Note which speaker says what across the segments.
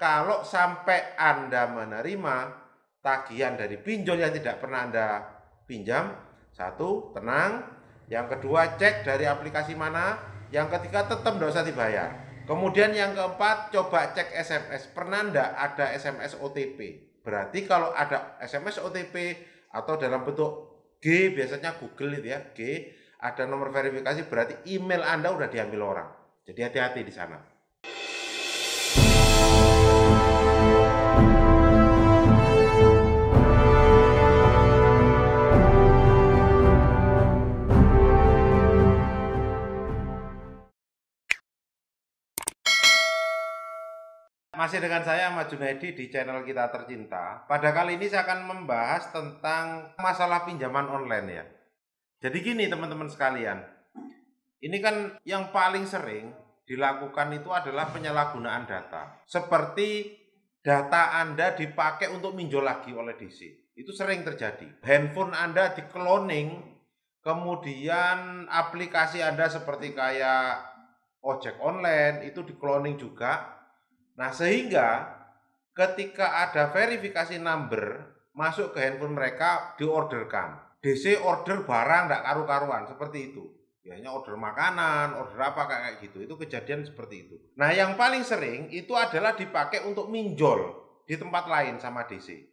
Speaker 1: kalau sampai Anda menerima tagihan dari pinjol yang tidak pernah Anda pinjam, satu, tenang. Yang kedua, cek dari aplikasi mana. Yang ketiga, tetap tidak usah dibayar. Kemudian yang keempat, coba cek SMS. Pernah enggak ada SMS OTP? Berarti kalau ada SMS OTP atau dalam bentuk G, biasanya Google itu ya, G, ada nomor verifikasi berarti email Anda udah diambil orang. Jadi hati-hati di sana. Masih dengan saya Ahmad Junaidi di channel kita tercinta. Pada kali ini saya akan membahas tentang masalah pinjaman online ya. Jadi gini teman-teman sekalian. Ini kan yang paling sering dilakukan itu adalah penyalahgunaan data. Seperti data Anda dipakai untuk minjol lagi oleh DC. Itu sering terjadi. Handphone Anda di cloning, kemudian aplikasi Anda seperti kayak ojek online itu di cloning juga Nah, sehingga ketika ada verifikasi number masuk ke handphone mereka diorderkan. DC order barang tidak karu-karuan seperti itu. Biasanya order makanan, order apa kayak gitu. Itu kejadian seperti itu. Nah, yang paling sering itu adalah dipakai untuk minjol di tempat lain sama DC.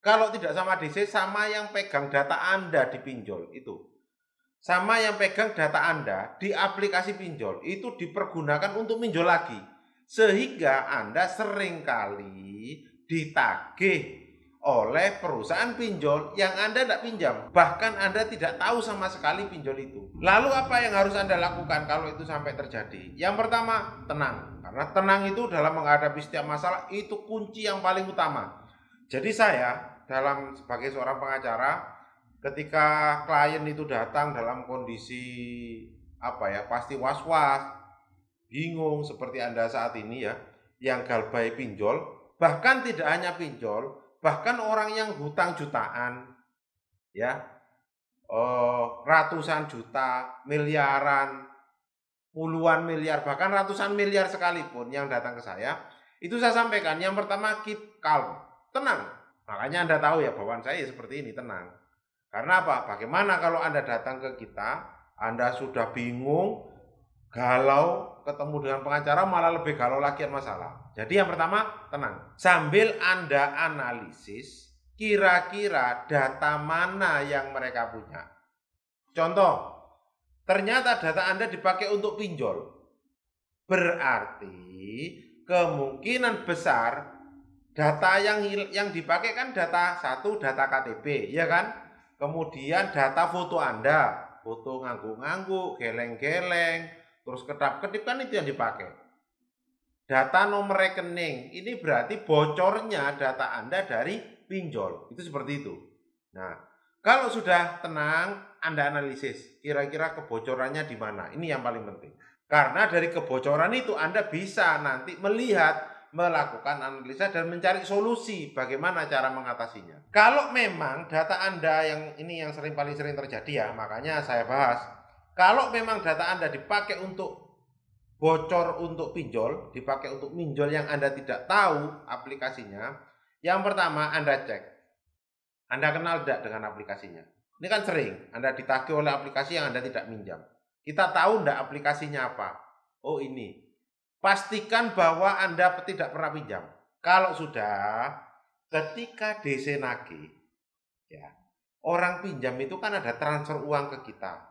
Speaker 1: Kalau tidak sama DC, sama yang pegang data Anda di pinjol itu. Sama yang pegang data Anda di aplikasi pinjol itu dipergunakan untuk minjol lagi sehingga Anda sering kali ditagih oleh perusahaan pinjol yang Anda tidak pinjam. Bahkan Anda tidak tahu sama sekali pinjol itu. Lalu apa yang harus Anda lakukan kalau itu sampai terjadi? Yang pertama, tenang. Karena tenang itu dalam menghadapi setiap masalah itu kunci yang paling utama. Jadi saya dalam sebagai seorang pengacara ketika klien itu datang dalam kondisi apa ya pasti was-was bingung seperti Anda saat ini ya, yang galbay pinjol, bahkan tidak hanya pinjol, bahkan orang yang hutang jutaan, ya, oh, ratusan juta, miliaran, puluhan miliar, bahkan ratusan miliar sekalipun yang datang ke saya, itu saya sampaikan, yang pertama keep calm, tenang. Makanya Anda tahu ya bawaan saya seperti ini, tenang. Karena apa? Bagaimana kalau Anda datang ke kita, Anda sudah bingung, galau, ketemu dengan pengacara malah lebih galau lagi masalah. Jadi yang pertama tenang. Sambil Anda analisis kira-kira data mana yang mereka punya. Contoh, ternyata data Anda dipakai untuk pinjol. Berarti kemungkinan besar data yang yang dipakai kan data satu data KTP, ya kan? Kemudian data foto Anda, foto ngangguk-ngangguk, geleng-geleng, terus kedap-kedip kan itu yang dipakai. Data nomor rekening ini berarti bocornya data Anda dari pinjol. Itu seperti itu. Nah, kalau sudah tenang, Anda analisis kira-kira kebocorannya di mana. Ini yang paling penting. Karena dari kebocoran itu Anda bisa nanti melihat, melakukan analisa dan mencari solusi bagaimana cara mengatasinya. Kalau memang data Anda yang ini yang sering paling sering terjadi ya, makanya saya bahas kalau memang data Anda dipakai untuk bocor untuk pinjol, dipakai untuk minjol yang Anda tidak tahu aplikasinya, yang pertama Anda cek. Anda kenal tidak dengan aplikasinya? Ini kan sering, Anda ditagih oleh aplikasi yang Anda tidak minjam. Kita tahu tidak aplikasinya apa? Oh ini. Pastikan bahwa Anda tidak pernah pinjam. Kalau sudah, ketika DC nagih, ya, orang pinjam itu kan ada transfer uang ke kita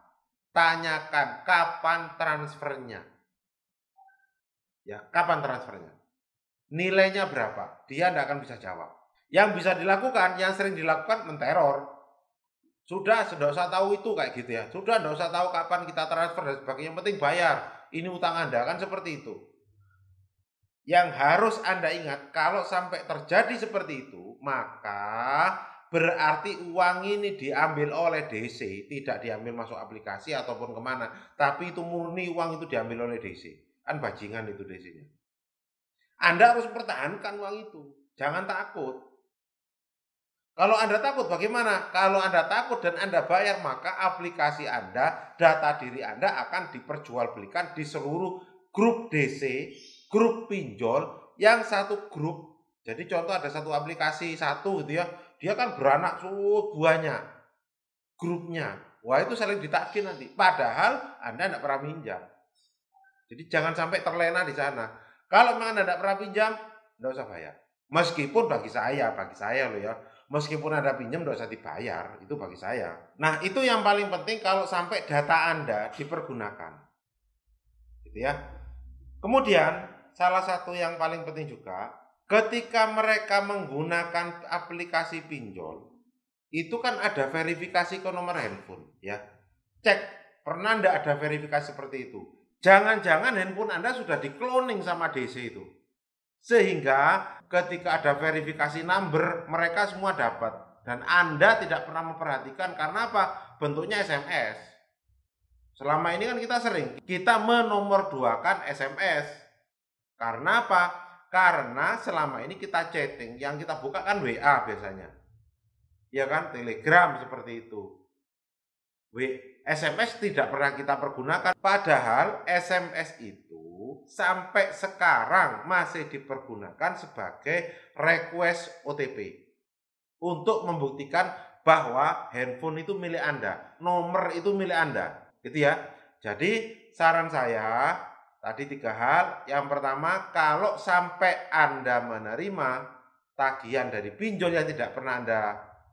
Speaker 1: tanyakan kapan transfernya. Ya, kapan transfernya? Nilainya berapa? Dia tidak akan bisa jawab. Yang bisa dilakukan, yang sering dilakukan menteror. Sudah, sudah usah tahu itu kayak gitu ya. Sudah, tidak usah tahu kapan kita transfer dan sebagainya. Yang penting bayar. Ini utang Anda kan seperti itu. Yang harus Anda ingat, kalau sampai terjadi seperti itu, maka berarti uang ini diambil oleh DC, tidak diambil masuk aplikasi ataupun ke mana, tapi itu murni uang itu diambil oleh DC. Kan bajingan itu DC-nya. Anda harus pertahankan uang itu, jangan takut. Kalau Anda takut bagaimana? Kalau Anda takut dan Anda bayar, maka aplikasi Anda, data diri Anda akan diperjualbelikan di seluruh grup DC, grup pinjol yang satu grup. Jadi contoh ada satu aplikasi satu gitu ya, dia kan beranak suh banyak grupnya. Wah itu saling ditagih nanti. Padahal Anda tidak pernah minjam. Jadi jangan sampai terlena di sana. Kalau memang Anda tidak pernah pinjam, tidak usah bayar. Meskipun bagi saya, bagi saya loh ya, meskipun ada pinjam tidak usah dibayar, itu bagi saya. Nah itu yang paling penting kalau sampai data Anda dipergunakan. Gitu ya. Kemudian salah satu yang paling penting juga, ketika mereka menggunakan aplikasi pinjol, itu kan ada verifikasi ke nomor handphone ya. Cek, pernah ndak ada verifikasi seperti itu? Jangan-jangan handphone Anda sudah di cloning sama DC itu. Sehingga ketika ada verifikasi number, mereka semua dapat. Dan Anda tidak pernah memperhatikan karena apa? Bentuknya SMS. Selama ini kan kita sering, kita menomorduakan SMS. Karena apa? Karena selama ini kita chatting, yang kita buka kan WA biasanya. Ya kan? Telegram seperti itu. SMS tidak pernah kita pergunakan. Padahal SMS itu sampai sekarang masih dipergunakan sebagai request OTP untuk membuktikan bahwa handphone itu milik Anda, nomor itu milik Anda, gitu ya. Jadi saran saya tadi tiga hal. Yang pertama, kalau sampai Anda menerima tagihan dari pinjol yang tidak pernah Anda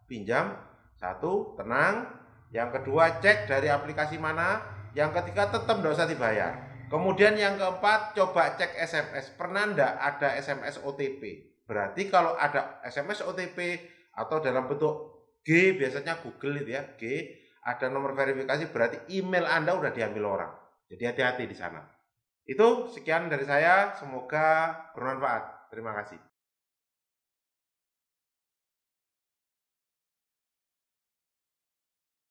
Speaker 1: pinjam satu tenang. Yang kedua cek dari aplikasi mana. Yang ketiga tetap tidak usah dibayar. Kemudian yang keempat coba cek SMS pernah ndak ada SMS OTP berarti kalau ada SMS OTP atau dalam bentuk G biasanya Google itu ya G ada nomor verifikasi berarti email Anda udah diambil orang. Jadi hati-hati di sana itu sekian dari saya semoga bermanfaat. Terima kasih